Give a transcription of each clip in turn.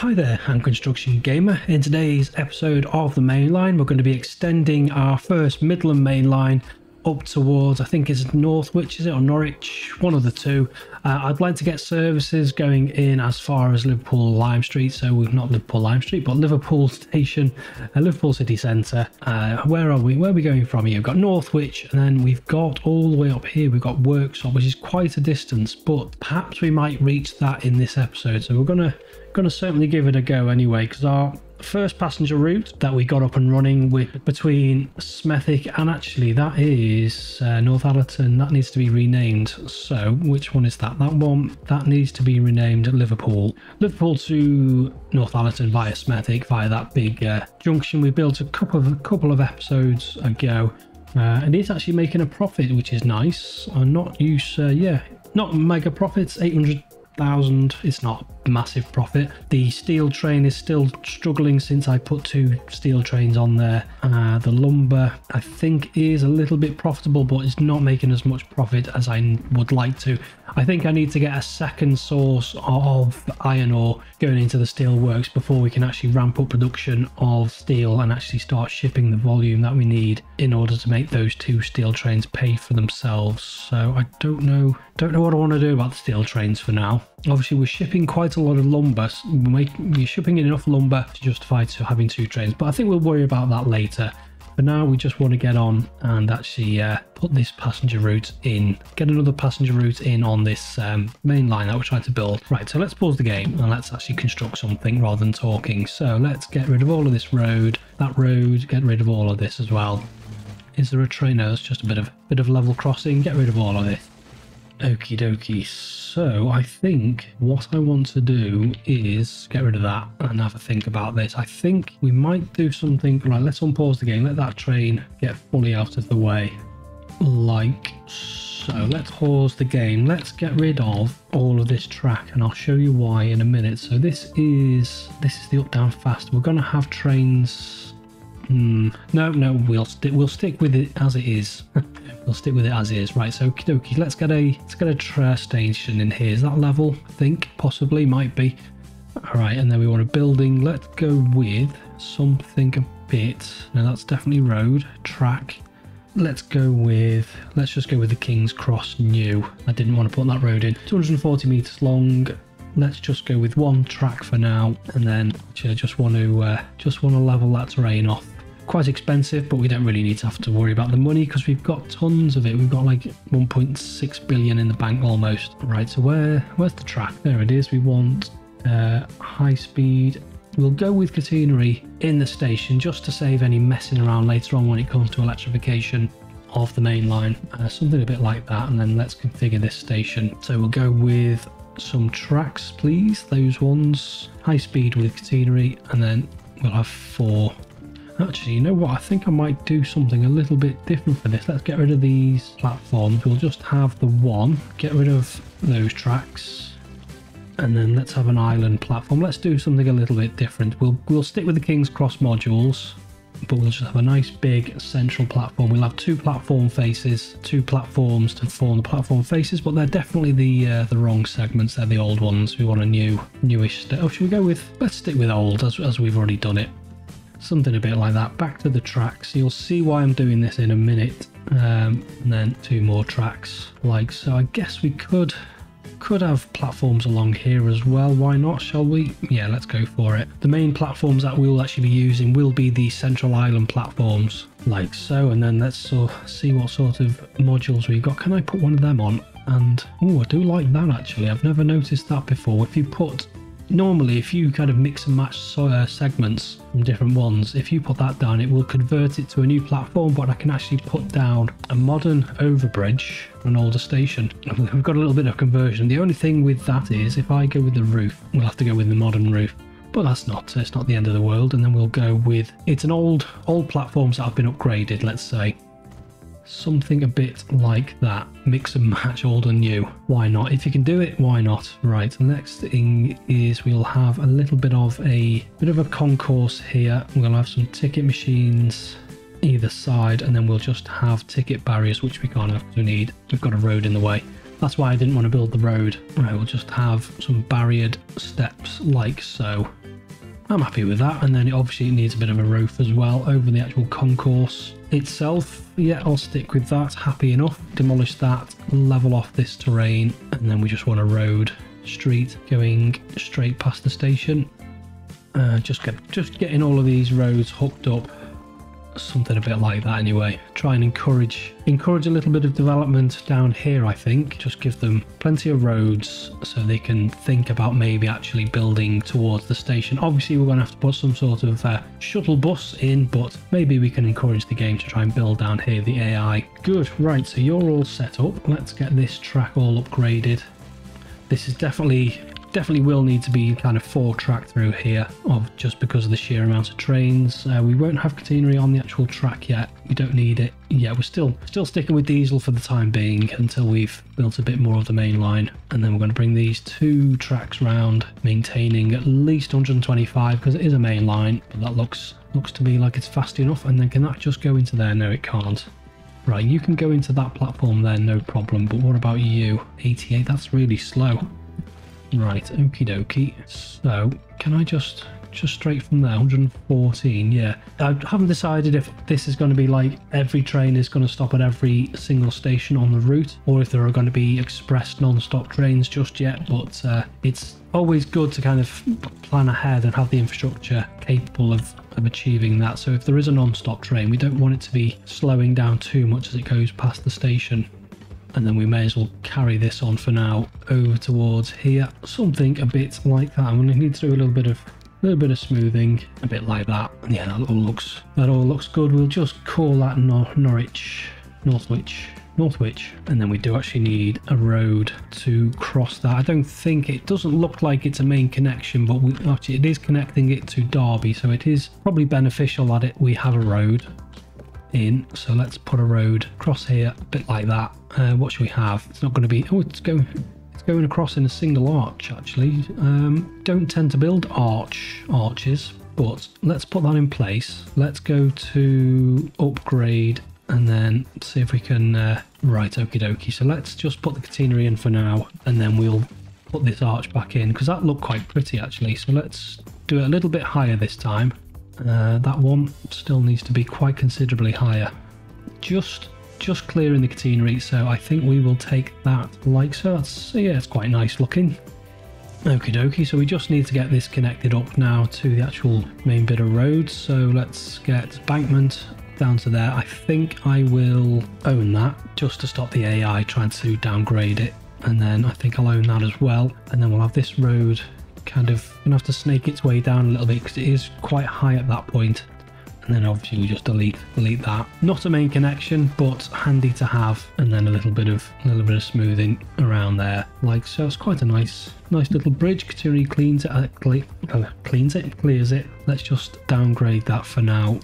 Hi there, I'm Construction Gamer. In today's episode of the main line, we're going to be extending our first Midland main line up towards, I think it's Northwich, is it, or Norwich? One of the two. Uh, I'd like to get services going in as far as Liverpool Lime Street. So we've not Liverpool Lime Street, but Liverpool Station, uh, Liverpool City Centre. Uh, where are we? Where are we going from here? We've got Northwich, and then we've got all the way up here. We've got Worksop, which is quite a distance, but perhaps we might reach that in this episode. So we're gonna gonna certainly give it a go anyway, because our first passenger route that we got up and running with between Smethwick and actually that is uh, Northallerton that needs to be renamed. So which one is that? That one that needs to be renamed Liverpool. Liverpool to Northallerton via Smethwick via that big uh, junction we built a couple of a couple of episodes ago. Uh, and it's actually making a profit which is nice. I'm not use uh, yeah not mega profits 800 thousand. It's not massive profit. The steel train is still struggling since I put two steel trains on there. Uh, the lumber I think is a little bit profitable, but it's not making as much profit as I would like to. I think I need to get a second source of iron ore going into the steel works before we can actually ramp up production of steel and actually start shipping the volume that we need in order to make those two steel trains pay for themselves. So I don't know, don't know what I want to do about the steel trains for now. Obviously, we're shipping quite a lot of lumber. We're, making, we're shipping enough lumber to justify to having two trains, but I think we'll worry about that later. For now, we just want to get on and actually uh, put this passenger route in, get another passenger route in on this um, main line that we're trying to build. Right, so let's pause the game and let's actually construct something rather than talking. So let's get rid of all of this road, that road, get rid of all of this as well. Is there a train? No, it's just a bit of bit of level crossing. Get rid of all of this. Okie dokie. So I think what I want to do is get rid of that and have a think about this. I think we might do something. Right, let's unpause the game. Let that train get fully out of the way. Like so. Let's pause the game. Let's get rid of all of this track and I'll show you why in a minute. So this is this is the up down fast. We're going to have trains. Hmm. No, no, we'll stick we'll stick with it as it is. We'll stick with it as is. Right, so okie dokie. Let's get a let's get a train station in here. Is that level? I think possibly might be. All right, and then we want a building. Let's go with something a bit. Now that's definitely road track. Let's go with let's just go with the King's Cross new. I didn't want to put that road in. 240 meters long. Let's just go with one track for now, and then I just want to uh, just want to level that terrain off quite expensive, but we don't really need to have to worry about the money because we've got tons of it. We've got like 1.6 billion in the bank almost. Right, so where where's the track? There it is. We want uh, high speed. We'll go with catenary in the station just to save any messing around later on when it comes to electrification of the main line. Uh, something a bit like that, and then let's configure this station. So we'll go with some tracks, please. Those ones. High speed with catenary, and then we'll have four Actually, you know what? I think I might do something a little bit different for this. Let's get rid of these platforms. We'll just have the one. Get rid of those tracks. And then let's have an island platform. Let's do something a little bit different. We'll, we'll stick with the King's Cross modules. But we'll just have a nice big central platform. We'll have two platform faces, two platforms to form the platform faces, but they're definitely the uh, the wrong segments. They're the old ones. We want a new, newish. Oh, should we go with? Let's stick with old as as we've already done it something a bit like that. Back to the tracks. You'll see why I'm doing this in a minute. Um, and then two more tracks like so. I guess we could could have platforms along here as well. Why not? Shall we? Yeah, let's go for it. The main platforms that we'll actually be using will be the central island platforms like so. And then let's uh, see what sort of modules we've got. Can I put one of them on? And oh, I do like that actually. I've never noticed that before. If you put normally if you kind of mix and match uh, segments from different ones if you put that down it will convert it to a new platform but i can actually put down a modern overbridge an older station. We've got a little bit of conversion. The only thing with that is if i go with the roof we'll have to go with the modern roof. But that's not it's not the end of the world and then we'll go with it's an old old platforms that have been upgraded let's say something a bit like that. Mix and match old and new. Why not? If you can do it why not? Right the next thing is we'll have a little bit of a bit of a concourse here. We're to have some ticket machines either side and then we'll just have ticket barriers which we can't have we need. We've got a road in the way. That's why I didn't want to build the road. Right we'll just have some barriered steps like so I'm happy with that. And then it obviously it needs a bit of a roof as well over the actual concourse itself. Yeah, I'll stick with that. Happy enough. Demolish that, level off this terrain, and then we just want a road street going straight past the station. Uh, just get just getting all of these roads hooked up something a bit like that anyway. Try and encourage encourage a little bit of development down here i think. Just give them plenty of roads so they can think about maybe actually building towards the station. Obviously we're going to have to put some sort of uh, shuttle bus in but maybe we can encourage the game to try and build down here the ai good. Right so you're all set up. Let's get this track all upgraded. This is definitely definitely will need to be kind of four track through here of just because of the sheer amount of trains. Uh, we won't have catenary on the actual track yet. We don't need it. Yeah we're still still sticking with diesel for the time being until we've built a bit more of the main line. And then we're going to bring these two tracks round maintaining at least 125 because it is a main line but that looks looks to me like it's fast enough. And then can that just go into there? No it can't. Right, you can go into that platform there, no problem. But what about you? 88, that's really slow. Right, okie dokie. So, can I just just straight from there 114 yeah. I haven't decided if this is going to be like every train is going to stop at every single station on the route or if there are going to be express non-stop trains just yet but uh, it's always good to kind of plan ahead and have the infrastructure capable of, of achieving that. So if there is a non-stop train we don't want it to be slowing down too much as it goes past the station and then we may as well carry this on for now over towards here. Something a bit like that. I'm going to need to do a little bit of a little bit of smoothing a bit like that. Yeah that all looks that all looks good. We'll just call that Nor norwich northwich northwich. And then we do actually need a road to cross that. I don't think it doesn't look like it's a main connection but we actually it is connecting it to derby so it is probably beneficial that it we have a road in. So let's put a road across here a bit like that. Uh, what should we have? It's not going to be oh it's going it's going across in a single arch actually. Um, don't tend to build arch arches but let's put that in place. Let's go to upgrade and then see if we can uh, right okie dokie. So let's just put the catenary in for now and then we'll put this arch back in because that looked quite pretty actually. So let's do it a little bit higher this time uh, that one still needs to be quite considerably higher. Just just clearing the catenary, so I think we will take that like so. That's yeah, it's quite nice looking. Okie dokie, so we just need to get this connected up now to the actual main bit of road. So let's get bankment down to there. I think I will own that just to stop the AI trying to downgrade it. And then I think I'll own that as well. And then we'll have this road kind of gonna have to snake its way down a little bit because it is quite high at that point. And then obviously we just delete delete that. Not a main connection but handy to have. And then a little bit of a little bit of smoothing around there. Like so it's quite a nice nice little bridge. Catenary cleans it uh, cleans it clears it. Let's just downgrade that for now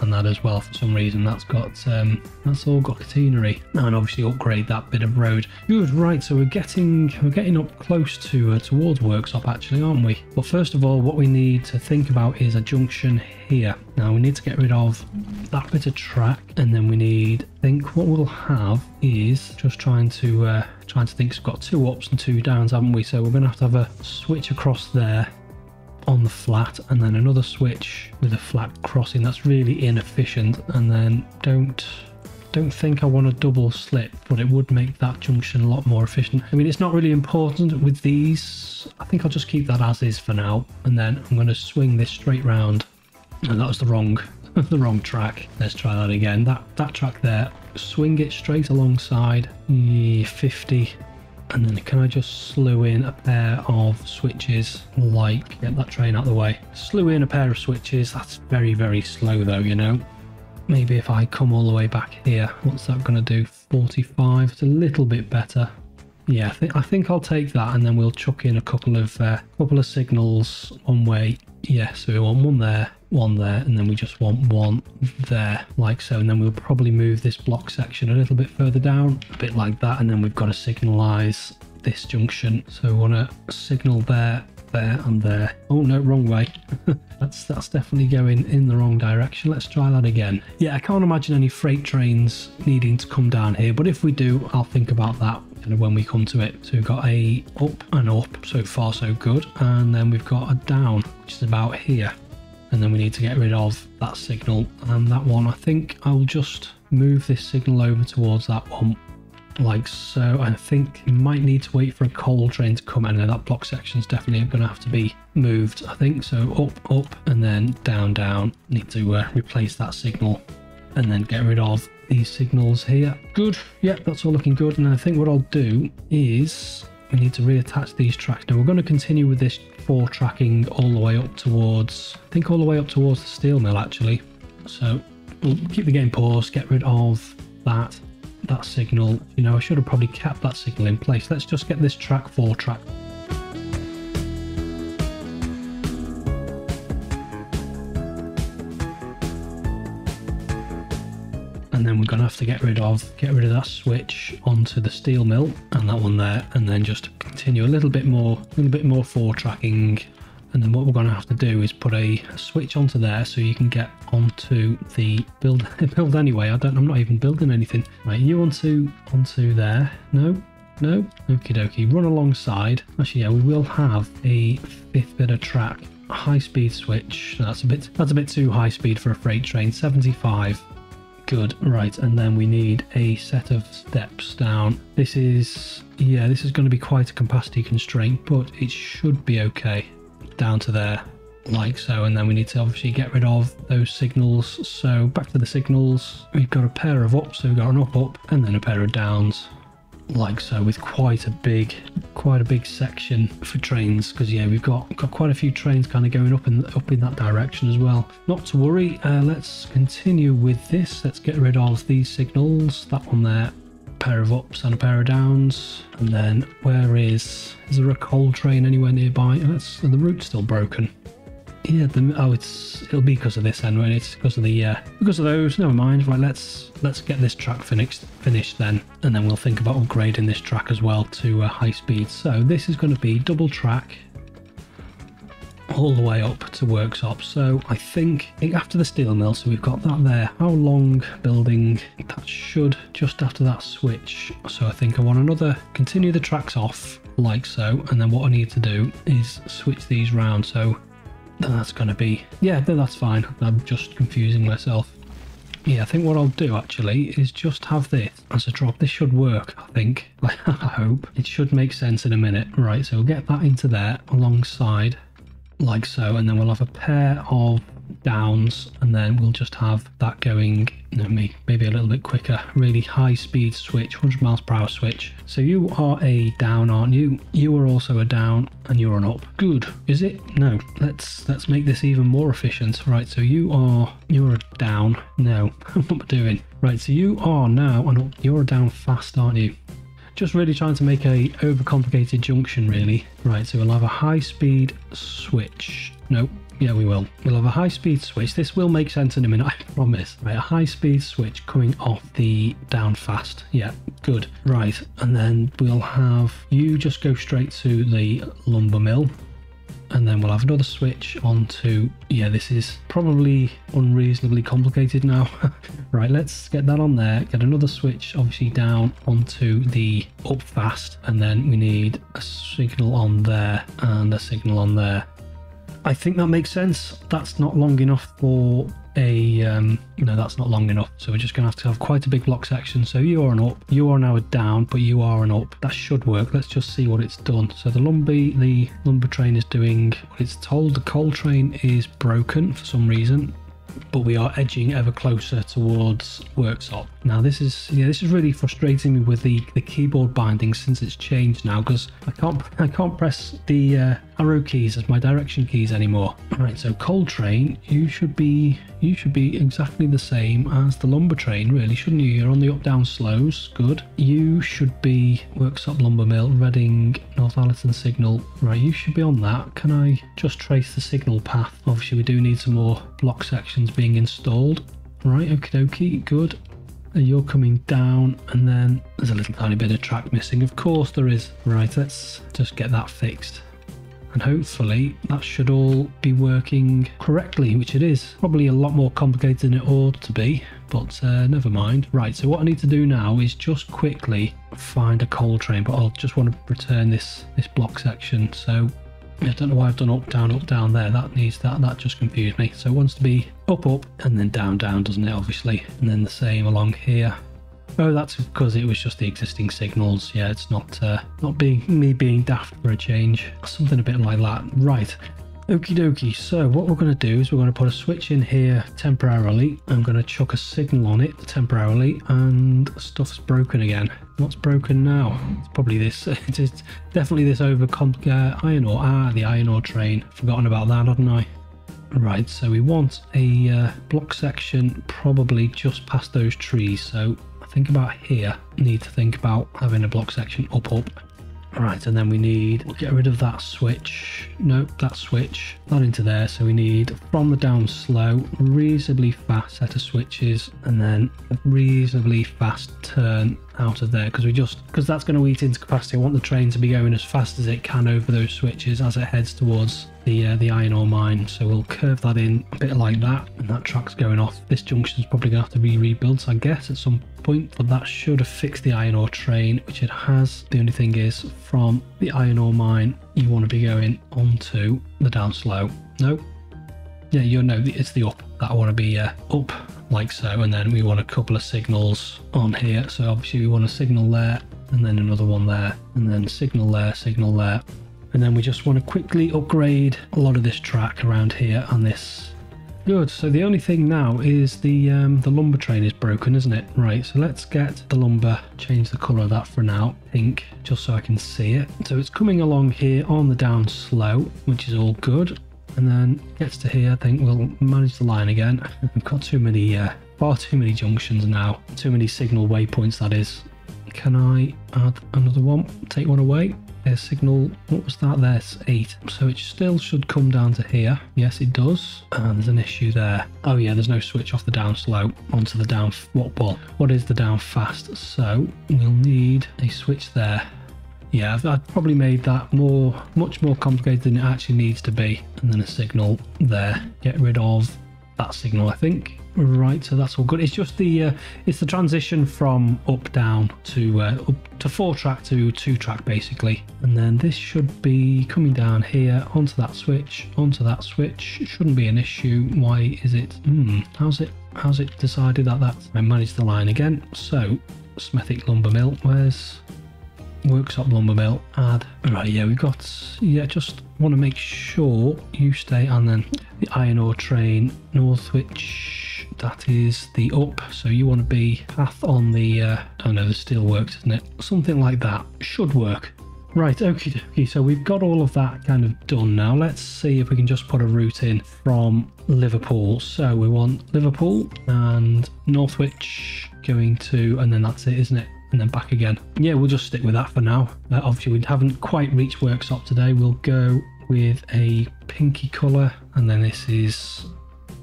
and that as well for some reason. That's got um, that's all got catenary and obviously upgrade that bit of road. Good right so we're getting we're getting up close to uh, towards Worksop actually aren't we? But first of all what we need to think about is a junction here. Now we need to get rid of that bit of track and then we need I think what we'll have is just trying to uh, trying to think. We've got two ups and two downs haven't we? So we're gonna have to have a switch across there on the flat and then another switch with a flat crossing. That's really inefficient. And then don't don't think I want a double slip but it would make that junction a lot more efficient. I mean it's not really important with these. I think I'll just keep that as is for now. And then I'm going to swing this straight round. And that was the wrong the wrong track. Let's try that again. That that track there swing it straight alongside. 50 and then can I just slew in a pair of switches like get that train out of the way. Slew in a pair of switches that's very very slow though you know. Maybe if I come all the way back here what's that going to do? 45 it's a little bit better. Yeah I think I think I'll take that and then we'll chuck in a couple of uh, couple of signals one way yeah so we want one there one there and then we just want one there like so. And then we'll probably move this block section a little bit further down a bit like that and then we've got to signalize this junction. So we want to signal there there and there. Oh no wrong way. That's that's definitely going in the wrong direction. Let's try that again. Yeah i can't imagine any freight trains needing to come down here but if we do i'll think about that when we come to it. So we've got a up and up so far so good and then we've got a down which is about here. And then we need to get rid of that signal and that one. I think I'll just move this signal over towards that one like so. I think you might need to wait for a coal train to come and that block section is definitely going to have to be moved, I think. So up, up, and then down, down. Need to uh, replace that signal and then get rid of these signals here. Good. Yep, that's all looking good. And I think what I'll do is we need to reattach these tracks. Now we're going to continue with this four tracking all the way up towards, I think all the way up towards the steel mill actually. So we'll keep the game paused, get rid of that that signal. You know, I should have probably kept that signal in place. Let's just get this track four track. And then we're to have to get rid of get rid of that switch onto the steel mill and that one there, and then just continue a little bit more, a little bit more four tracking. And then what we're going to have to do is put a, switch onto there so you can get onto the build build anyway. I don't i'm not even building anything. Right you onto onto there. No no? Okie dokie. Run alongside. Actually yeah we will have a fifth bit of track. High speed switch. That's a bit that's a bit too high speed for a freight train. 75 good right and then we need a set of steps down. This is yeah this is going to be quite a capacity constraint but it should be okay down to there like so and then we need to obviously get rid of those signals. So back to the signals. We've got a pair of ups so we've got an up up and then a pair of downs like so with quite a big quite a big section for trains because yeah we've got got quite a few trains kind of going up and up in that direction as well not to worry uh, let's continue with this let's get rid of these signals that one there pair of ups and a pair of downs. And then where is, is there a coal train anywhere nearby? Oh, that's, the route's still broken. Yeah, the, oh, it's it'll be because of this then, right? It's because of the uh, because of those. Never mind. Right, let's let's get this track finished finished then, and then we'll think about upgrading this track as well to uh, high speed. So this is going to be double track all the way up to worksop. So I think after the steel mill, so we've got that there. How long building? That should just after that switch. So I think I want another, continue the tracks off like so. And then what I need to do is switch these round. So that's going to be, yeah, then that's fine. I'm just confusing myself. Yeah, I think what I'll do actually is just have this as a drop. This should work, I think. I hope. It should make sense in a minute. Right, so we'll get that into there alongside like so and then we'll have a pair of downs and then we'll just have that going you know, maybe a little bit quicker. Really high speed switch 100 miles per hour switch. So you are a down aren't you? You are also a down and you're an up. Good. Is it? No. Let's let's make this even more efficient. Right so you are you're a down. No. What am i doing? Right so you are now an up. You're a down fast aren't you? Just really trying to make a overcomplicated junction really. Right, so we'll have a high speed switch. Nope, yeah, we will. We'll have a high speed switch. This will make sense in a minute, I promise. Right, a high speed switch coming off the down fast. Yeah, good. Right, and then we'll have you just go straight to the lumber mill and then we'll have another switch onto yeah this is probably unreasonably complicated now right let's get that on there get another switch obviously down onto the up fast and then we need a signal on there and a signal on there I think that makes sense. That's not long enough for a, um, no, that's not long enough. So we're just going to have to have quite a big block section. So you are an up, you are now a down, but you are an up. That should work. Let's just see what it's done. So the lumber, the lumber train is doing what it's told. The coal train is broken for some reason but we are edging ever closer towards Worksop Now this is yeah this is really frustrating me with the the keyboard binding since it's changed now because I can't I can't press the uh, arrow keys as my direction keys anymore. Right, so coal train, you should be you should be exactly the same as the lumber train, really, shouldn't you? You're on the up down slows, good. You should be worksop lumber mill, Reading, Northallerton signal. Right, you should be on that. Can I just trace the signal path? Obviously, we do need some more block sections being installed. Right, okie dokie, good and you're coming down and then there's a little tiny bit of track missing of course there is right let's just get that fixed and hopefully that should all be working correctly, which it is. Probably a lot more complicated than it ought to be, but uh, never mind. Right, so what I need to do now is just quickly find a coal train, but I'll just want to return this, this block section. So I don't know why I've done up, down, up, down there. That needs that. That just confused me. So it wants to be up, up, and then down, down, doesn't it? Obviously, and then the same along here. Oh, that's because it was just the existing signals. Yeah, it's not uh, not being me being daft for a change. Something a bit like that. Right. Okie dokie, so what we're going to do is we're going to put a switch in here temporarily. I'm going to chuck a signal on it temporarily and stuff's broken again. What's broken now? It's probably this, it is definitely this over uh, iron ore. Ah, the iron ore train. Forgotten about that, hadn't I? Right, so we want a uh, block section probably just past those trees. So think about here, need to think about having a block section up, up Right, and then we need, we'll get rid of that switch. Nope, that switch, not into there. So we need from the down slow, reasonably fast set of switches, and then a reasonably fast turn out of there because we just because that's going to eat into capacity. I want the train to be going as fast as it can over those switches as it heads towards the uh, the iron ore mine. So we'll curve that in a bit like that, and that track's going off. This junction is probably going to have to be rebuilt, I guess, at some point, but that should have fixed the iron ore train, which it has. The only thing is, from the iron ore mine, you want to be going onto the down slow. No, yeah, you know it's the up that I want to be uh, up like so, and then we want a couple of signals on here. So obviously we want a signal there, and then another one there, and then signal there, signal there, and then we just want to quickly upgrade a lot of this track around here on this. Good, so the only thing now is the um, the lumber train is broken, isn't it? Right, so let's get the lumber, change the colour of that for now, pink, just so I can see it. So it's coming along here on the down slow, which is all good and then gets to here I think we'll manage the line again. We've got too many uh, far too many junctions now too many signal waypoints that is. Can I add another one? Take one away. There's signal what was that there's eight. So it still should come down to here. Yes it does. And there's an issue there. Oh yeah there's no switch off the down slow onto the down what well what is the down fast? So we'll need a switch there yeah, I've, I've, probably made that more, much more complicated than it actually needs to be. And then a signal there. Get rid of that signal, I think. Right, so that's all good. It's just the uh, it's the transition from up down to uh, up to four track to two track basically, and then this should be coming down here onto that switch, onto that switch. It shouldn't be an issue. Why is it? Hmm, how's it? How's it decided that that I managed the line again? So Smethwick Lumber Mill. Where's Worksop lumber mill add right yeah we've got yeah just want to make sure you stay and then the iron ore train northwich that is the up so you want to be path on the uh oh no the steel works isn't it something like that should work Right, okay, dokie, so we've got all of that kind of done now. Let's see if we can just put a route in from Liverpool. So we want Liverpool and Northwich going to, and then that's it, isn't it? And then back again. Yeah, we'll just stick with that for now. Uh, obviously, we haven't quite reached Worksop today. We'll go with a pinky colour, and then this is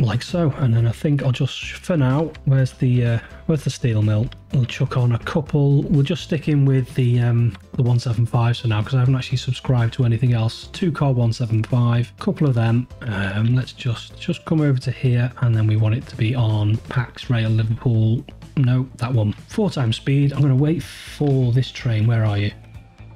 like so. And then I think I'll just, for now, where's the uh, where's the steel mill? We'll chuck on a couple. We'll just stick in with the um, the 175 for now because I haven't actually subscribed to anything else. Two car 175, couple of them. Um, let's just just come over to here, and then we want it to be on Pax Rail Liverpool no, that one. Four times speed. I'm going to wait for this train. Where are you?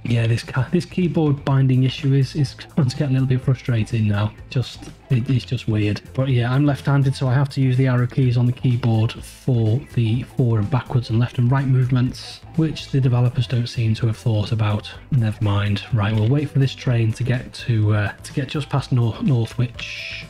Yeah, this this keyboard binding issue is is going to get a little bit frustrating now. Just it, it's just weird. But yeah, I'm left-handed, so I have to use the arrow keys on the keyboard for the forward and backwards and left and right movements, which the developers don't seem to have thought about. Never mind. Right, we'll wait for this train to get to uh, to get just past North Northwich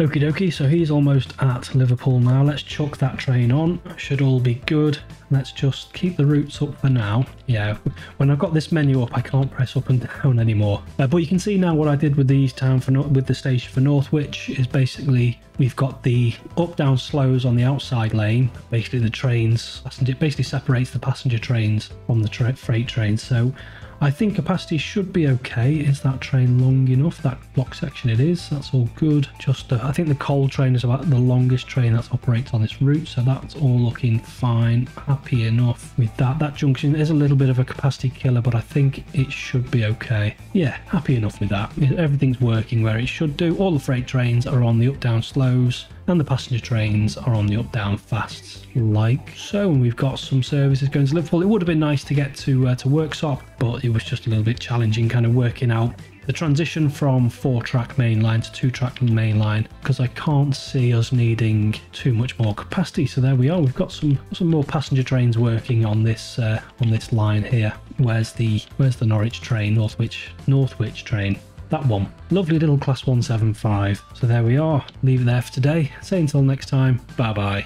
Okie dokie, so he's almost at Liverpool now. Let's chuck that train on. Should all be good. Let's just keep the routes up for now. Yeah, when I've got this menu up, I can't press up and down anymore. Uh, but you can see now what I did with the Town for with the station for Northwich is basically we've got the up-down slows on the outside lane. Basically, the trains, it basically separates the passenger trains from the tra freight trains. So I think capacity should be okay. Is that train long enough? That block section it is. That's all good. Just uh, I think the coal train is about the longest train that operates on this route. So that's all looking fine. Happy enough with that. That junction is a little bit of a capacity killer, but I think it should be okay. Yeah, happy enough with that. Everything's working where it should do. All the freight trains are on the up-down slows and the passenger trains are on the up down fasts like so and we've got some services going to liverpool it would have been nice to get to uh, to worksop but it was just a little bit challenging kind of working out the transition from four track mainline to two track mainline because I can't see us needing too much more capacity. So there we are. We've got some some more passenger trains working on this uh, on this line here. Where's the where's the Norwich train? Northwich Northwich train. That one. Lovely little class 175. So there we are. Leave it there for today. Say until next time. Bye bye.